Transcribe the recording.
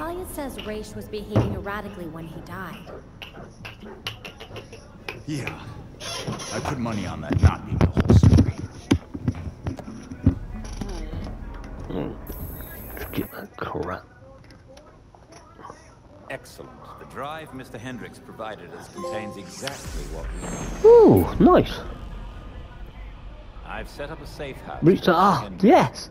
Talia says Ra's was behaving erratically when he died. Yeah. I put money on that not being the whole story. Hmm. Get that crap. Excellent. The drive Mr. Hendricks provided us contains exactly what we need. Ooh, nice. I've set up a safe house. Reach to ah, yes.